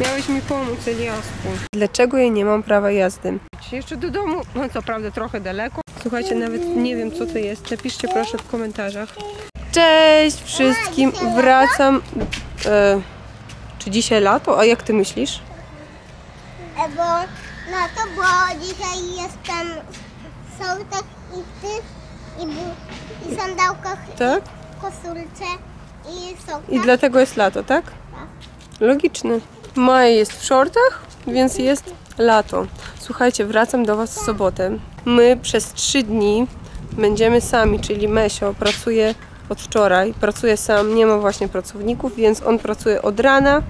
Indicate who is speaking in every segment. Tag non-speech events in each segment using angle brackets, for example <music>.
Speaker 1: Miałeś mi pomóc, Eliasku.
Speaker 2: Dlaczego ja nie mam prawa jazdy?
Speaker 1: Jeszcze do domu, no co prawda trochę daleko. Słuchajcie, nawet nie wiem co to jest. Napiszcie proszę w komentarzach.
Speaker 2: Cześć wszystkim, wracam. E, czy dzisiaj lato? A jak ty myślisz?
Speaker 3: E, Bo no to bo dzisiaj jestem w shortach i w tych i, bu- i sandałkach
Speaker 2: Tak?
Speaker 3: i koszulce i shortach.
Speaker 2: I dlatego jest lato, tak? Logiczne. Maj jest w shortach, więc jest lato. Słuchajcie, wracam do Was w sobotę. My przez trzy dni będziemy sami, czyli Mesio pracuje od wczoraj, pracuje sam, nie ma właśnie pracowników, więc on pracuje od rana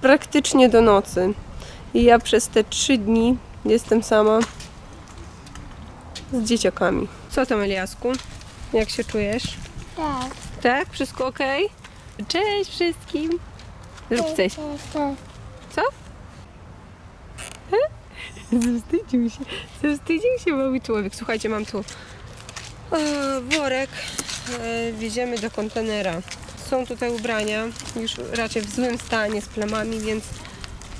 Speaker 2: praktycznie do nocy. I ja przez te trzy dni jestem sama z dzieciakami.
Speaker 1: Co tam, Eliasku? Jak się czujesz?
Speaker 3: Tak.
Speaker 1: Tak? Wszystko ok? Cześć wszystkim! Zrób coś. Co? <laughs> Zawstydził się. Zawstydził się mały człowiek. Słuchajcie, mam tu e, worek. E, wjedziemy do kontenera. Są tutaj ubrania, już raczej w złym stanie, z plamami, więc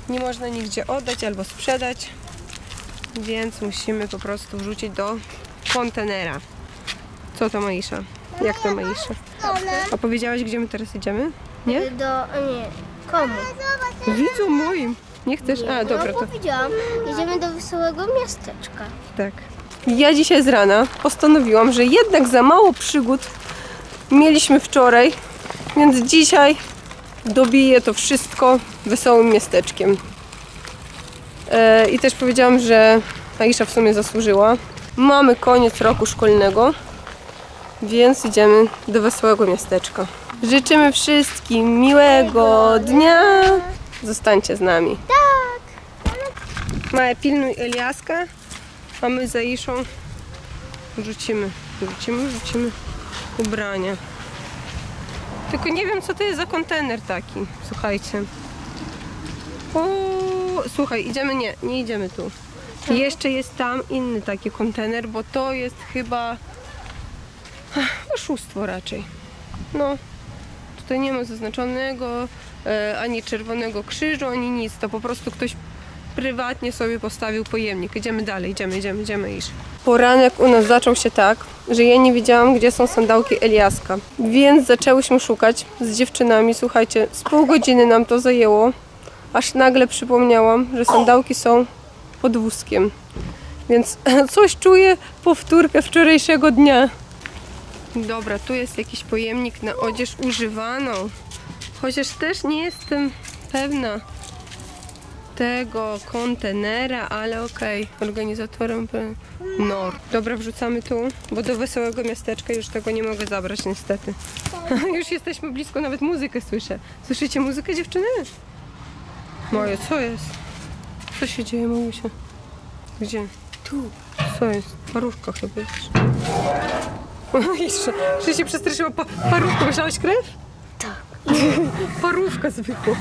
Speaker 1: nie można nigdzie oddać albo sprzedać. Więc musimy po prostu wrzucić do kontenera. Co to Maisza? Jak to Maisza? A powiedziałaś, gdzie my teraz idziemy? Nie?
Speaker 3: Do, nie, komu?
Speaker 1: Widzą moim. Nie chcesz? A, dobra,
Speaker 3: no,
Speaker 1: to
Speaker 3: powiedziałam, jedziemy do wesołego miasteczka.
Speaker 1: tak.
Speaker 2: Ja dzisiaj z rana postanowiłam, że jednak za mało przygód mieliśmy wczoraj, więc dzisiaj dobiję to wszystko wesołym miasteczkiem. E, I też powiedziałam, że Aisza w sumie zasłużyła. Mamy koniec roku szkolnego, więc idziemy do wesołego miasteczka. Życzymy wszystkim miłego dnia. Zostańcie z nami.
Speaker 1: Maja, pilnuj Eliaska, a my za Iszą rzucimy, rzucimy, rzucimy ubrania. Tylko nie wiem, co to jest za kontener taki, słuchajcie. O, słuchaj, idziemy, nie, nie idziemy tu. Jeszcze jest tam inny taki kontener, bo to jest chyba oszustwo raczej. No, tutaj nie ma zaznaczonego e, ani czerwonego krzyżu, ani nic. To po prostu ktoś prywatnie sobie postawił pojemnik. Idziemy dalej, idziemy, idziemy, idziemy iż.
Speaker 2: Poranek u nas zaczął się tak, że ja nie wiedziałam, gdzie są sandałki Eliaska. Więc zaczęłyśmy szukać z dziewczynami. Słuchajcie, z pół godziny nam to zajęło, aż nagle przypomniałam, że sandałki są pod wózkiem. Więc <laughs> coś czuję, powtórkę wczorajszego dnia.
Speaker 1: Dobra, tu jest jakiś pojemnik na odzież używaną. Chociaż też nie jestem pewna tego kontenera, ale okej. Organizatorem pe- Nord. Dobra, wrzucamy tu, bo do wesołego miasteczka już tego nie mogę zabrać niestety. <laughs> już jesteśmy blisko, nawet muzykę słyszę. Słyszycie muzykę dziewczyny? Moje, co jest? Co się dzieje, Mamusia? Gdzie? Tu. Co jest? Parówka chyba jest. <laughs> Jeszcze, że się przestraszyła pa parówką. Myślałaś krew? Tak. <laughs> Parówka zwykła.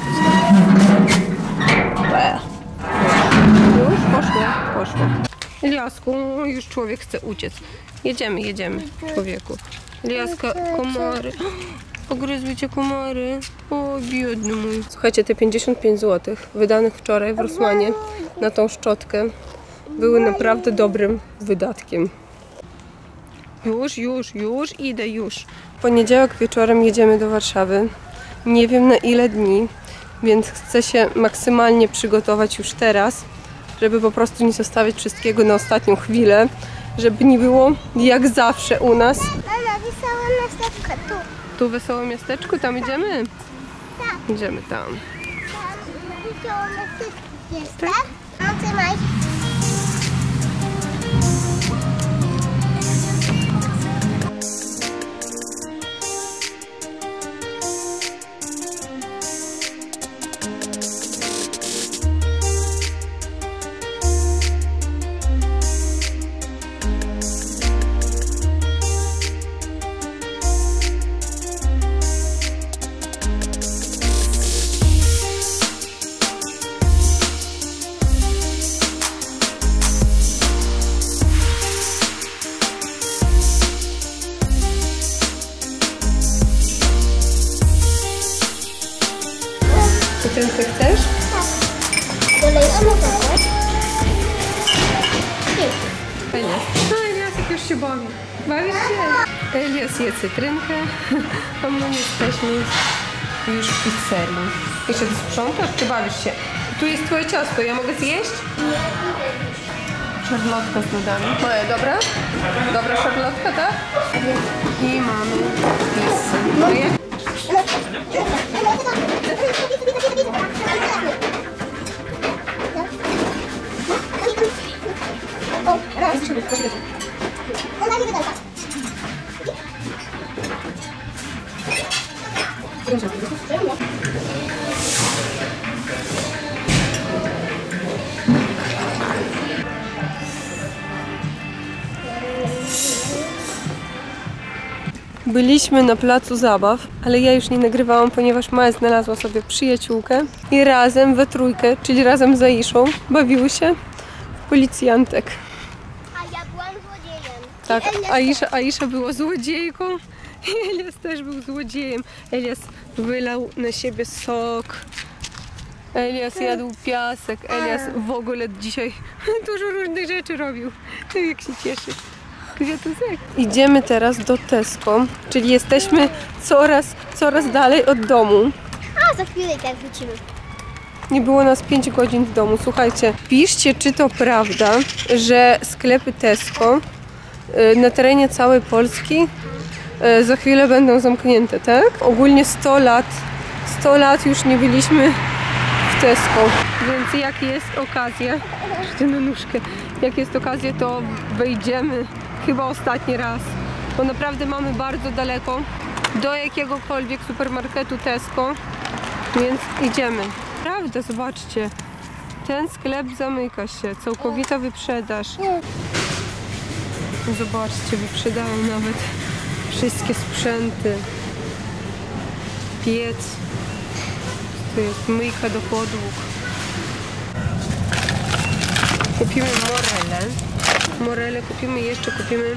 Speaker 1: Już poszło, poszło. Eliasku, już człowiek chce uciec. Jedziemy, jedziemy, człowieku. Eliaska, komary. <gasps> Pogryzły cię komary. O, biedny mój.
Speaker 2: Słuchajcie, te 55 zł wydanych wczoraj w Rosmanie na tą szczotkę były naprawdę dobrym wydatkiem.
Speaker 1: Już, już, już, idę, już.
Speaker 2: W poniedziałek wieczorem jedziemy do Warszawy. Nie wiem na ile dni, więc chcę się maksymalnie przygotować już teraz, żeby po prostu nie zostawiać wszystkiego na ostatnią chwilę, żeby nie było jak zawsze u nas.
Speaker 3: Mama, wesołe miasteczko tu.
Speaker 1: Tu wesołe miasteczko, tam idziemy?
Speaker 3: Tak.
Speaker 1: Idziemy tam.
Speaker 3: Tam wesołe miasteczko jest, tak? No, trzymaj.
Speaker 2: Czy ty chcesz?
Speaker 4: Elias. No Eliasek już się bawi. Bawisz się? Elias je cytrynkę, a my jesteśmy już w pizzerii. Jeszcze ty sprzątasz czy bawisz się? Tu jest twoje ciasto, ja mogę zjeść? Szarlotka z lodami. Moja, dobra? Dobra szarlotka, tak? I mamy pizzę. No
Speaker 1: Byliśmy na placu zabaw, ale ja już nie nagrywałam, ponieważ Maja znalazła sobie przyjaciółkę i razem we trójkę, czyli razem z Aiszą, bawiły się w policjantek.
Speaker 3: A ja byłam złodziejem.
Speaker 1: Tak, Aisza, Aisza była złodziejką i <laughs> Elias też był złodziejem. Elias wylał na siebie sok. Elias jadł piasek. Elias w ogóle dzisiaj <laughs> dużo różnych rzeczy robił. Ty jak się cieszy. Kwiatuszek. Idziemy teraz do Tesco, czyli jesteśmy coraz, coraz dalej od domu.
Speaker 3: A za chwilę i tak wrócimy.
Speaker 1: Nie było nas 5 godzin w domu. Słuchajcie, piszcie, czy to prawda, że sklepy Tesco na terenie całej Polski y, za chwilę będą zamknięte, tak? Ogólnie 100 lat, 100 lat już nie byliśmy w Tesco. Więc jak jest okazja, <laughs> na nóżkę, jak jest okazja, to wejdziemy chyba ostatni raz, bo naprawdę mamy bardzo daleko do jakiegokolwiek supermarketu Tesco. Więc idziemy. Prawda, zobaczcie. Ten sklep zamyka się. Całkowita wyprzedaż. Zobaczcie, wyprzedają nawet wszystkie sprzęty. Piec. Tu jest myjka do podłóg. Kupimy morele. Morele kupimy jeszcze, kupimy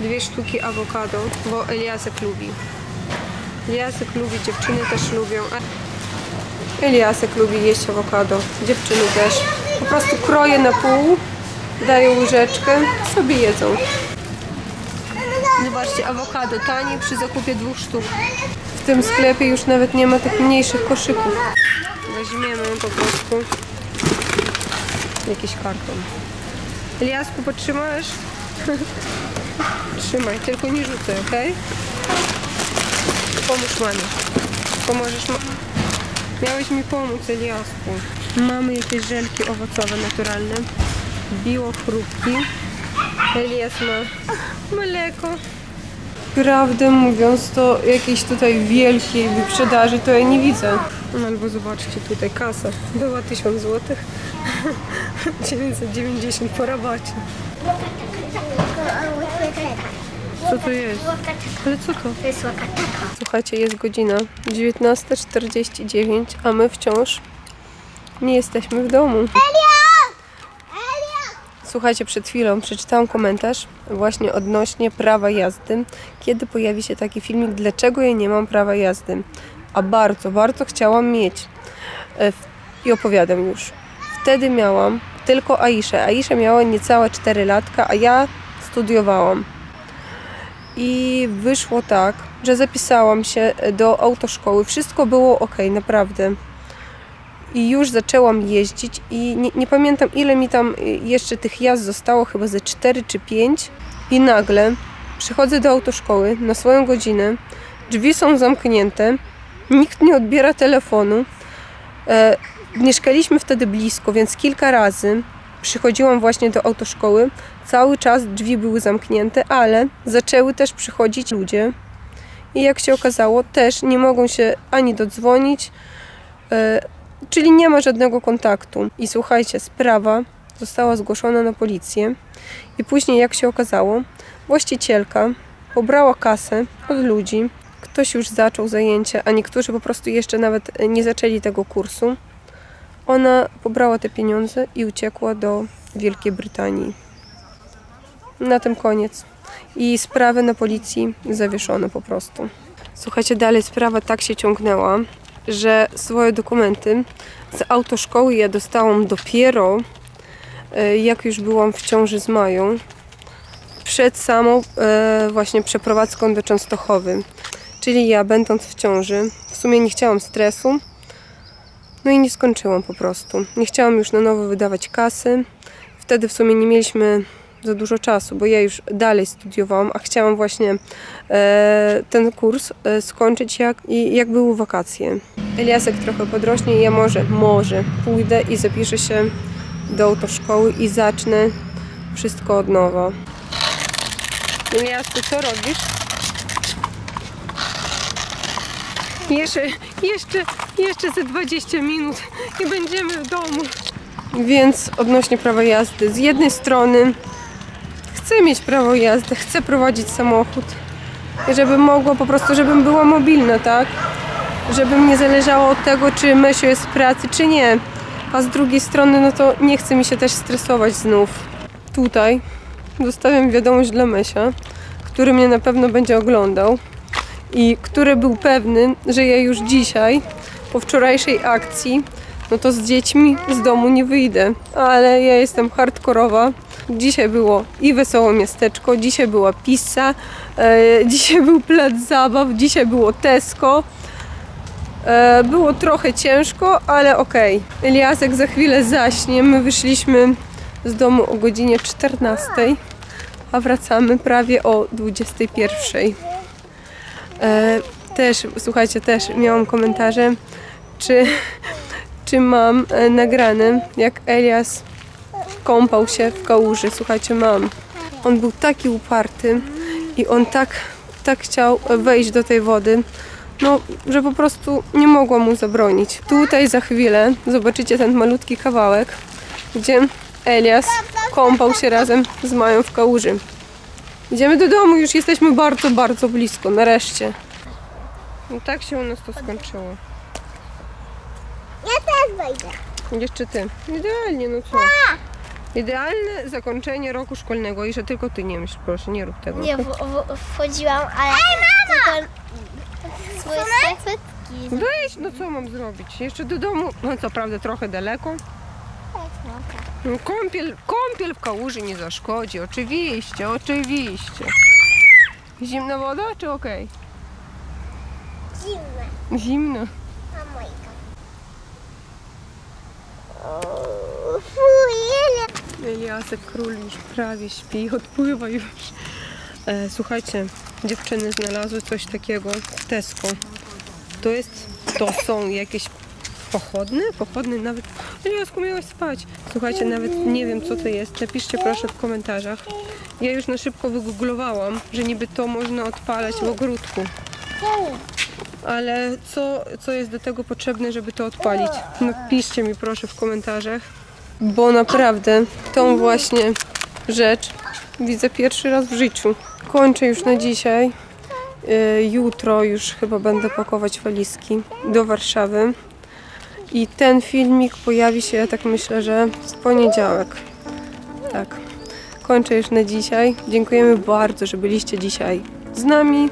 Speaker 1: dwie sztuki awokado, bo Eliasek lubi. Eliasek lubi, dziewczyny też lubią. Eliasek lubi jeść awokado, dziewczyny też. Po prostu kroję na pół, daję łyżeczkę, sobie jedzą. Zobaczcie, awokado tanie przy zakupie dwóch sztuk. W tym sklepie już nawet nie ma tych mniejszych koszyków. Weźmiemy po prostu jakiś karton. Eliasku, potrzymasz? <laughs> Trzymaj, tylko nie rzucaj, okej? Pomóż mamie. Pomożesz ma... Miałeś mi pomóc, Eliasku. Mamy jakieś żelki owocowe, naturalne. Biło chrupki. Elias ma mleko. Prawdę mówiąc, to jakiejś tutaj wielkiej wyprzedaży to ja nie widzę. No albo zobaczcie, tutaj kasa. Była 1000 zł. 990 po rabacie. Co to jest? Ale co to?
Speaker 3: To jest łakataka.
Speaker 1: Słuchajcie, jest godzina 19.49, a my wciąż nie jesteśmy w domu.
Speaker 3: Elia!
Speaker 1: Słuchajcie, przed chwilą przeczytałam komentarz właśnie odnośnie prawa jazdy. Kiedy pojawi się taki filmik, dlaczego ja nie mam prawa jazdy? A bardzo, bardzo chciałam mieć. E, I opowiadam już. Wtedy miałam tylko Aiszę. Aisza miała niecałe 4 latka, a ja studiowałam. I wyszło tak, że zapisałam się do autoszkoły. Wszystko było ok, naprawdę. I już zaczęłam jeździć i nie, nie pamiętam ile mi tam y, jeszcze tych jazd zostało, chyba ze 4 czy 5. I nagle przychodzę do autoszkoły na swoją godzinę, drzwi są zamknięte, nikt nie odbiera telefonu. E, mieszkaliśmy wtedy blisko, więc kilka razy przychodziłam właśnie do autoszkoły. Cały czas drzwi były zamknięte, ale zaczęły też przychodzić ludzie. I jak się okazało, też nie mogą się ani dodzwonić, e, czyli nie ma żadnego kontaktu. I słuchajcie, sprawa została zgłoszona na policję. I później, jak się okazało, właścicielka pobrała kasę od ludzi. Ktoś już zaczął zajęcia, a niektórzy po prostu jeszcze nawet nie zaczęli tego kursu. Ona pobrała te pieniądze i uciekła do Wielkiej Brytanii. Na tym koniec. I sprawę na policji zawieszono po prostu. Słuchajcie, dalej sprawa tak się ciągnęła, że swoje dokumenty z autoszkoły ja dostałam dopiero e, jak już byłam w ciąży z Mają przed samą e, właśnie przeprowadzką do Częstochowy. Czyli ja będąc w ciąży, w sumie nie chciałam stresu, no i nie skończyłam po prostu. Nie chciałam już na nowo wydawać kasy. Wtedy w sumie nie mieliśmy za dużo czasu, bo ja już dalej studiowałam, a chciałam właśnie e, ten kurs e, skończyć jak, i jak były wakacje. Eliasek trochę podrośnie i ja może, może pójdę i zapiszę się do autoszkoły i zacznę wszystko od nowa. Elias, ty co robisz?
Speaker 4: Jeszcze, jeszcze, jeszcze ze 20 minut i będziemy w domu.
Speaker 1: Więc odnośnie prawa jazdy, z jednej strony chcę mieć prawo jazdy, chcę prowadzić samochód, żeby mogła po prostu, żebym była mobilna, tak? Żebym nie zależało od tego, czy Mesio jest w pracy, czy nie. A z drugiej strony, no to nie chce mi się też stresować znów. Tutaj zostawiam wiadomość dla Mesia, który mnie na pewno będzie oglądał i który był pewny, że ja już dzisiaj, po wczorajszej akcji, no to z dziećmi z domu nie wyjdę. Ale ja jestem hardkorowa. Dzisiaj było i wesoło miasteczko, dzisiaj była pizza, e, dzisiaj był plac zabaw, dzisiaj było Tesco. E, było trochę ciężko, ale okej. Eliasek za chwilę zaśnie. My wyszliśmy z domu o godzinie 14, a wracamy prawie o 21. E, też, słuchajcie, też miałam komentarze, czy, czy mam e, nagrane, jak Elias kąpał się w kałuży. Słuchajcie, mam. On był taki uparty i on tak, tak chciał wejść do tej wody, no, że po prostu nie mogła mu zabronić. Tutaj za chwilę zobaczycie ten malutki kawałek, gdzie Elias kąpał się razem z Mają w kałuży. Idziemy do domu, już jesteśmy bardzo, bardzo blisko, nareszcie. No tak się u nas to skończyło.
Speaker 3: Ja też wejdę.
Speaker 1: Jeszcze ty. Idealnie, no co? Idealne zakończenie roku szkolnego i że tylko ty nie myśl, proszę, nie rób tego.
Speaker 5: Nie, w, w, wchodziłam, ale tylko swoje skarpetki.
Speaker 1: Wejdź, no co mam zrobić? Jeszcze do domu, no co prawda trochę daleko. No, Kąpiel, kąpiel w kałuży nie zaszkodzi, oczywiście, oczywiście. Zimna woda czy okej?
Speaker 3: Zimne.
Speaker 1: Zimna.
Speaker 3: A Fuj,
Speaker 1: Eliasek król już prawie śpi, odpływa już. E, słuchajcie, dziewczyny znalazły coś takiego w Tesco. To jest, to są jakieś pochodne? Pochodne nawet... Eliasku, miałeś spać. Słuchajcie, nawet nie wiem co to jest. Napiszcie proszę w komentarzach. Ja już na szybko wygooglowałam, że niby to można odpalać w ogródku. Ale co, co jest do tego potrzebne, żeby to odpalić? Napiszcie mi proszę w komentarzach. Bo naprawdę tą właśnie rzecz widzę pierwszy raz w życiu. Kończę już na dzisiaj. Y, Jutro już chyba będę pakować walizki do Warszawy. I ten filmik pojawi się, ja tak myślę, że w poniedziałek. Tak. Kończę już na dzisiaj. Dziękujemy bardzo, że byliście dzisiaj z nami.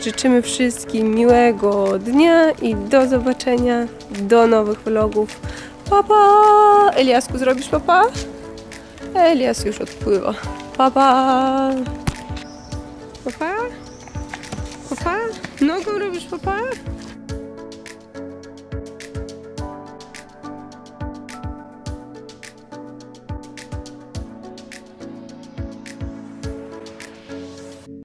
Speaker 1: Życzymy wszystkim miłego dnia i do zobaczenia, do nowych vlogów. Papa! Eliasku, zrobisz papa? Elias już odpływa. Papa! Papa? Papa? Nogą robisz papa?